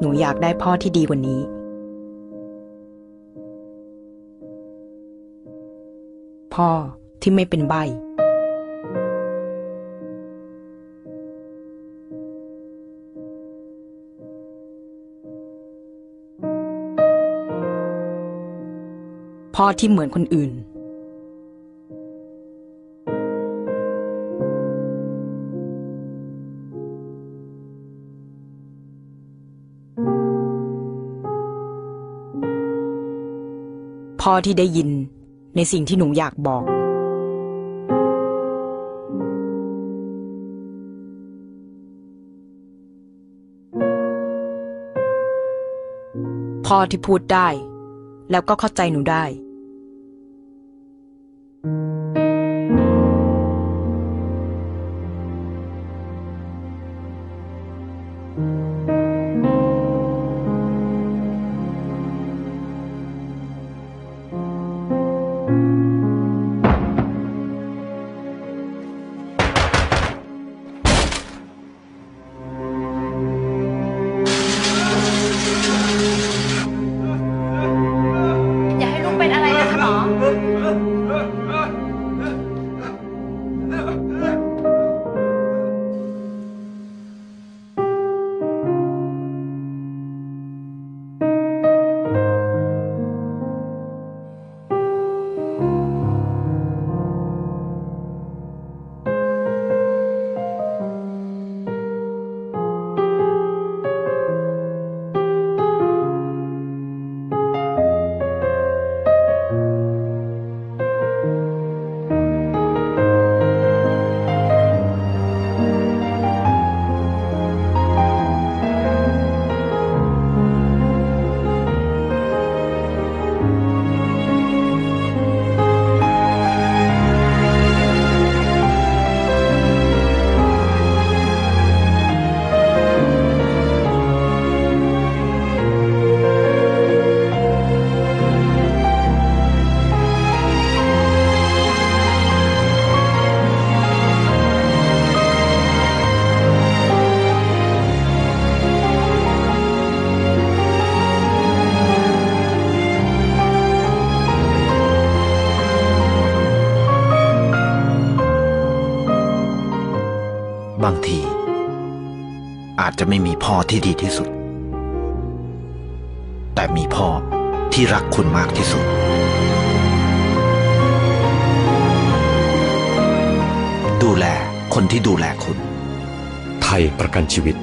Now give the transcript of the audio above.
หนูอยากได้พ่อที่ดีกว่านี้ พ่อที่ไม่เป็นใบ พ่อที่เหมือนคนอื่น พ่อที่ได้ยิน ในสิ่งที่หนูอยากบอก พ่อที่พูดได้ แล้วก็เข้าใจหนูได้ บางที อาจจะไม่มีพ่อที่ดีที่สุด แต่มีพ่อที่รักคุณมากที่สุด ดูแลคนที่ดูแลคุณ ไทยประกันชีวิต